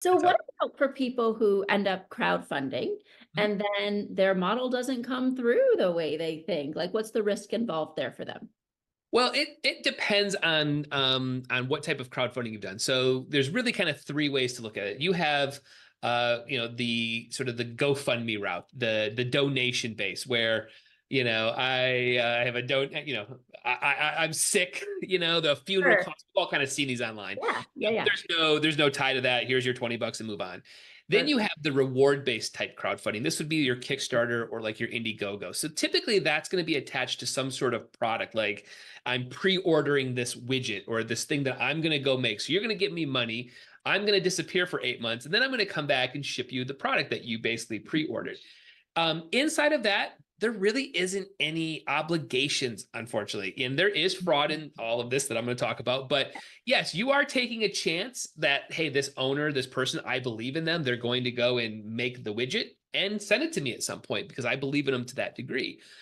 So That's what about for people who end up crowdfunding Mhm. and then their model doesn't come through the way they think? Like, what's the risk involved there for them? Well, it it depends on um on what type of crowdfunding you've done. So there's really kind of three ways to look at it. You have uh you know the sort of the GoFundMe route, the the donation base where you know I uh, have a don't you know I, I I'm sick you know the funeral Sure. costs we've all kind of seen these online. Yeah, yeah, yeah. There's no there's no tie to that. Here's your 20 bucks and move on. Then you have the reward based type crowdfunding. This would be your Kickstarter or like your Indiegogo. So typically that's going to be attached to some sort of product like I'm pre-ordering this widget or this thing that I'm going to go make. So you're going to give me money. I'm going to disappear for 8 months and then I'm going to come back and ship you the product that you basically pre-ordered. Um, inside of that, there really isn't any obligations, unfortunately. And there is fraud in mm-hmm. all of this that I'm going to talk about. But yes, you are taking a chance that, hey, this owner, this person, I believe in them. They're going to go and make the widget and send it to me at some point because I believe in them to that degree.